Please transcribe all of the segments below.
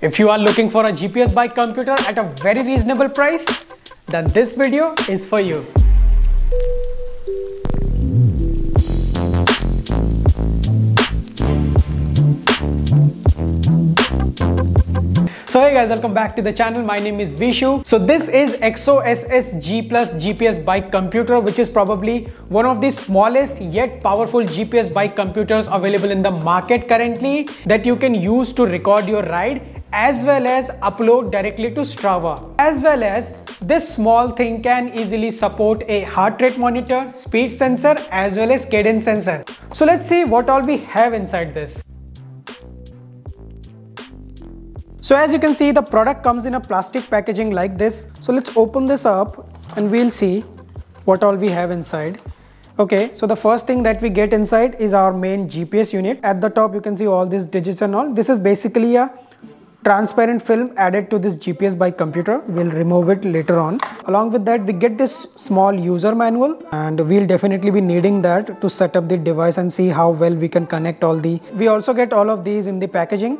If you are looking for a GPS bike computer at a very reasonable price, then this video is for you. So hey guys, welcome back to the channel. My name is Vishu. So this is EXO-SS G Plus GPS bike computer, which is probably one of the smallest yet powerful GPS bike computers available in the market currently that you can use to record your ride as well as upload directly to Strava. As well as this small thing can easily support a heart rate monitor, speed sensor as well as cadence sensor. So let's see what all we have inside this. So as you can see the product comes in a plastic packaging like this. So let's open this up and we'll see what all we have inside. Okay, so the first thing that we get inside is our main GPS unit. At the top you can see all these digits and all. This is basically a transparent film added to this GPS by computer. We'll remove it later on. Along with that we get this small user manual and we'll definitely be needing that to set up the device and see how well we can connect all the. We also get all of these in the packaging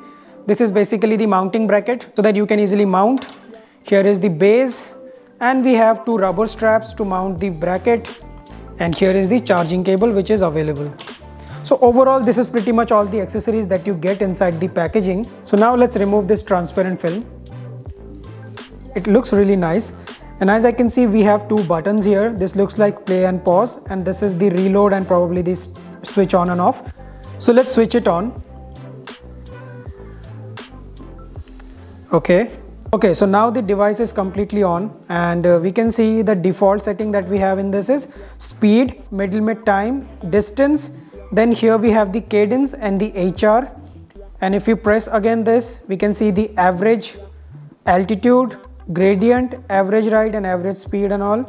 this is basically the mounting bracket so that you can easily mount. Here is the base and we have two rubber straps to mount the bracket and here is the charging cable which is available. So overall this is pretty much all the accessories that you get inside the packaging. So now let's remove this transparent film. It looks really nice and as I can see we have two buttons here. This looks like play and pause and this is the reload and probably the switch on and off. So let's switch it on. okay okay so now the device is completely on and uh, we can see the default setting that we have in this is speed middle mid time distance then here we have the cadence and the hr and if we press again this we can see the average altitude gradient average ride and average speed and all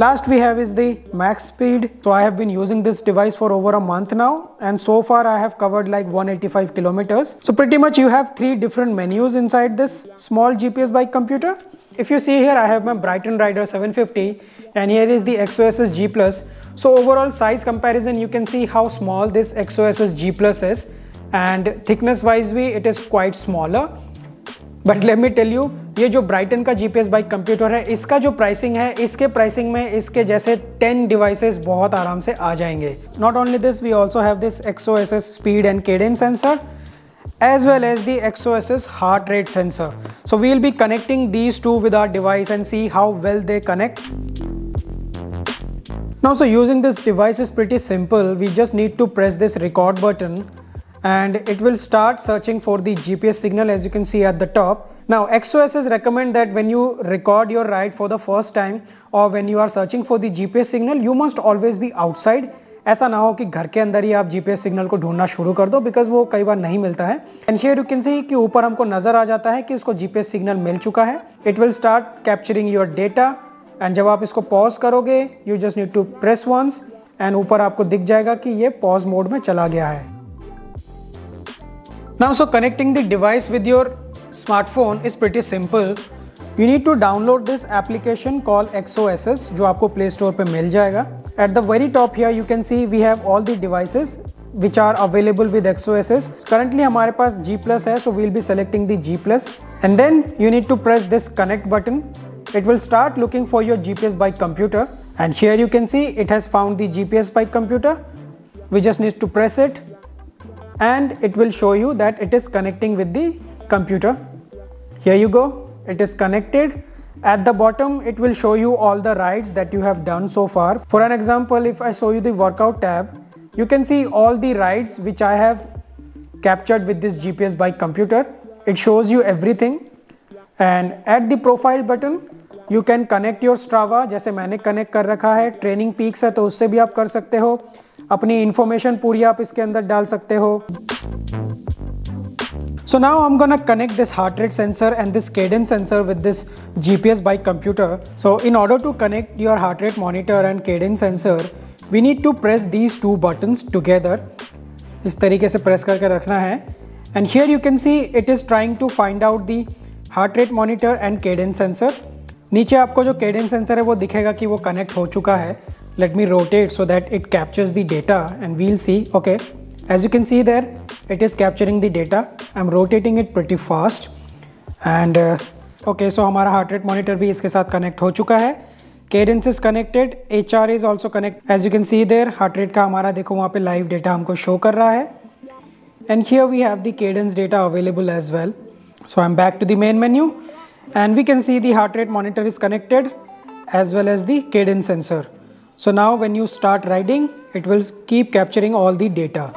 Last we have is the max speed. So I have been using this device for over a month now and so far I have covered like 185 kilometers. So pretty much you have three different menus inside this small GPS bike computer. If you see here I have my Brighton Rider 750 and here is the EXO-SS G Plus. So overall size comparison you can see how small this EXO-SS G Plus is and thickness wise it is quite smaller but let me tell you ये जो Brighton का GPS bike computer है इसका जो pricing है इसके pricing में इसके जैसे 10 डिवाइसेस बहुत आराम से आ जाएंगे not only this we also have this XOSS speed and cadence sensor as well as the XOSS heart rate sensor. So we'll be connecting these two with our device and see how well they connect. Now so using this device is pretty simple. We just need to press this record button and it will start searching for the GPS signal as you can see at the top. Now EXO-SS recommend that when you record your ride for the first time or when you are searching for the GPS signal you must always be outside ऐसा ना हो कि घर के अंदर ही आप GPS signal को ढूंढना शुरू कर दो बिकॉज़ वो कई बार नहीं मिलता है and here you can see कि ऊपर हमको नज़र आ जाता है कि उसको जीपीएस सिग्नल मिल चुका है it will start capturing your data and जब आप इसको पॉज करोगे you just need to press once and ऊपर आपको दिख जाएगा कि ये पॉज मोड में चला गया है। Now so connecting the device with your smartphone is pretty simple you need to download this application call XOSS जो आपको प्ले स्टोर पर मिल जाएगा। At the very top here you can see we have all the devices which are available with XOSS currently हमारे पास G plus है so we'll be selecting the G plus and then you need to press this connect button It will start looking for your GPS bike computer and here you can see it has found the GPS bike computer. We just need to press it and it will show you that it is connecting with the computer. Here you go, it is connected. At the bottom, it will show you all the rides that you have done so far. For an example, if I show you the workout tab, you can see all the rides which I have captured with this GPS bike computer. It shows you everything. And at the profile button, you can connect your Strava जैसे मैंने connect कर रखा है training peaks है तो उससे भी आप कर सकते हो। अपनी इंफॉर्मेशन पूरी आप इसके अंदर डाल सकते हो। So now I am gonna connect this heart rate sensor and this cadence sensor with this G P S bike computer so in order to connect your heart rate monitor and cadence sensor we need to press these two button together इस तरीके से press करके रखना है। And here you can see it is trying to find out the heart rate monitor and cadence sensor नीचे आपको जो cadence sensor है वो दिखेगा कि वो कनेक्ट हो चुका है। Let me rotate so that it captures the data and we'll see, okay? As you can see there, it is capturing the data. I'm rotating it pretty fast and okay so हमारा heart rate monitor भी इसके साथ connect हो चुका है। Cadence is connected H R is also connect as you can see there heart rate का हमारा देखो, वहाँ पे लाइव डेटा हमको शो कर रहा है। And here we have the cadence data available as well so I am back to the main menu and we can see the heart rate monitor is connected as well as the cadence sensor. So now when you start riding, it will keep capturing all the data.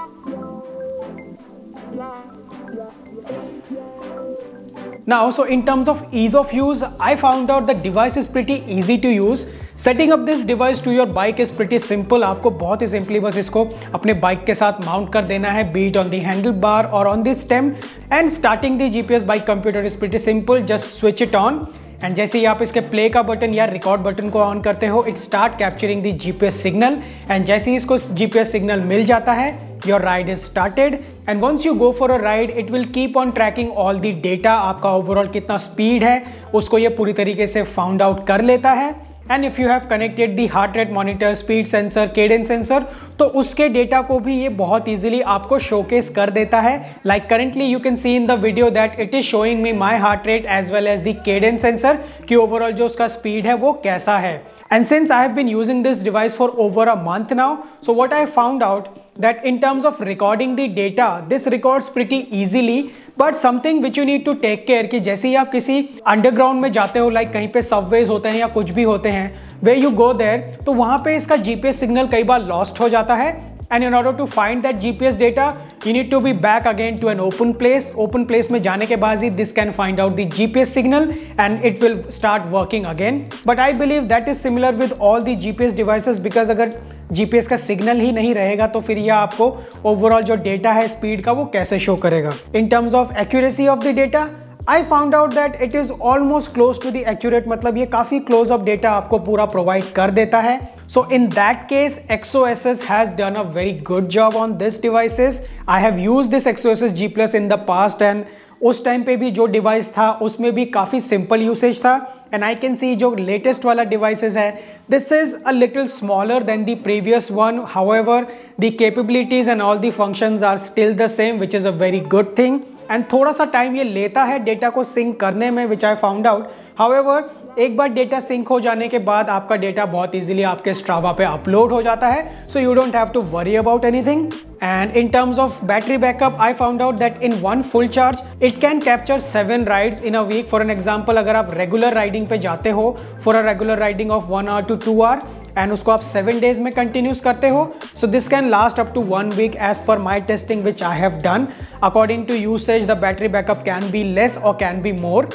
Now, so in terms of ease of use, I found out the device is pretty easy to use. Setting up this device to your bike is pretty simple आपको बहुत ही simply बस इसको अपने bike के साथ mount कर देना है beat on the handle bar और on the stem and starting the GPS bike computer is pretty simple just switch it on and जैसे ही आप इसके प्ले का बटन या रिकॉर्ड बटन को ऑन करते हो it start capturing the GPS signal and जैसे ही इसको जीपीएस सिग्नल मिल जाता है your ride is started and once you go for a ride it will keep on tracking all the data आपका ओवरऑल कितना स्पीड है, उसको ये पूरी तरीके से फाउंड आउट कर लेता है। And if you have connected the heart rate monitor speed sensor cadence sensor तो उसके डेटा को भी ये बहुत इजीली आपको शोकेस कर देता है। Like currently you can see in the video that it is showing me my heart rate as well as the cadence sensor कि ओवरऑल जो उसका स्पीड है वो कैसा है। And since I have been using this device for over a month now, so what I found out that in terms of recording the data, this records pretty easily. But something which you need to take care कि जैसे ही आप किसी underground में जाते हो like कहीं पे सबवेज होते हैं या कुछ भी होते हैं वे यू गो देर तो वहाँ पे इसका जीपीएस सिग्नल कई बार लॉस्ट हो जाता है and in order to find that G P S data you need to be back again to an open place open place में जाने के बाद ही this can find out the G P S signal and it will start working again but I believe that is similar with all the G P S devices because अगर G P S का signal ही नहीं रहेगा तो फिर यह आपको overall जो डेटा है स्पीड का वो कैसे शो करेगा? In terms of accuracy of the data I found out that it is almost close to the accurate मतलब ये काफ़ी क्लोज ऑफ़ डेटा आपको पूरा प्रोवाइड कर देता है। so in that case XOSS has done a very good job on this devices I have use this XOSS G plus in the past and उस time पे भी जो डिवाइस था उसमें भी काफ़ी सिंपल यूसेज था एंड आई कैन सी जो लेटेस्ट वाला डिवाइसेस है this is a little smaller than the previous one however the capabilities and all the functions are still the same which is a very good thing and थोड़ा सा time ये लेता है data को sync करने में which I found out however एक बार डेटा सिंक हो जाने के बाद आपका डेटा बहुत इजीली आपके स्ट्रावा पे अपलोड हो जाता है. So you don't have to worry about anything and in terms of battery backup I found out that in one full charge it can capture seven rides in a week for an example अगर आप regular riding पे जाते हो for a regular riding of one hour to two hour and उसको आप seven days में continuous करते हो so this can last up to one week as per my testing which I have done according to usage the battery backup can be less or can be more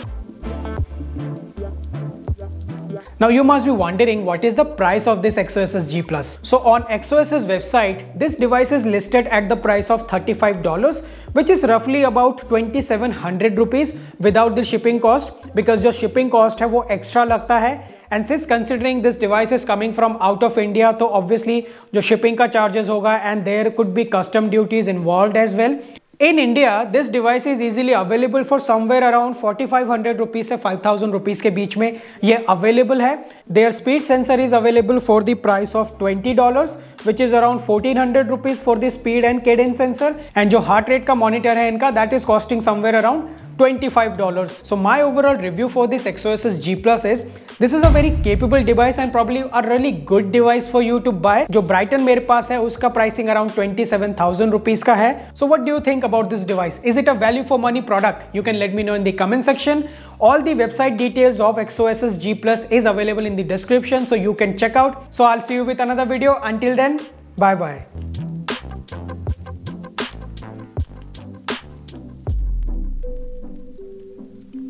Now you must be wondering what is the price of this XOSS G Plus. So on XOSS website, this device is listed at the price of $35 which is roughly about 2700 rupees without the shipping cost because जो shipping cost है वो extra लगता है and since considering this device is coming from out of India तो obviously जो shipping का charges होगा and there could be custom duties involve as well in India this device is easily available for somewhere around forty five hundred rupees से five thousand rupees के बीच में ये available है. There speed sensor is available for the price of twenty dollar which is around fourteen hundred rupees for the speed and cadence sensor and जो heart rate का monitor है इनका that is costing somewhere around twenty five dollar so my overall review for this XOSS G plus is this is a very capable device and probably a really good device for you to buy जो Bryton मेरे पास है, उसका pricing around twenty seven thousand rupees का है. So what do you think about this device is it a value for money product you can let me know in the comment section all the website details of XO S S G plus is available in the description so you can check out so I'll see you with another video until then bye bye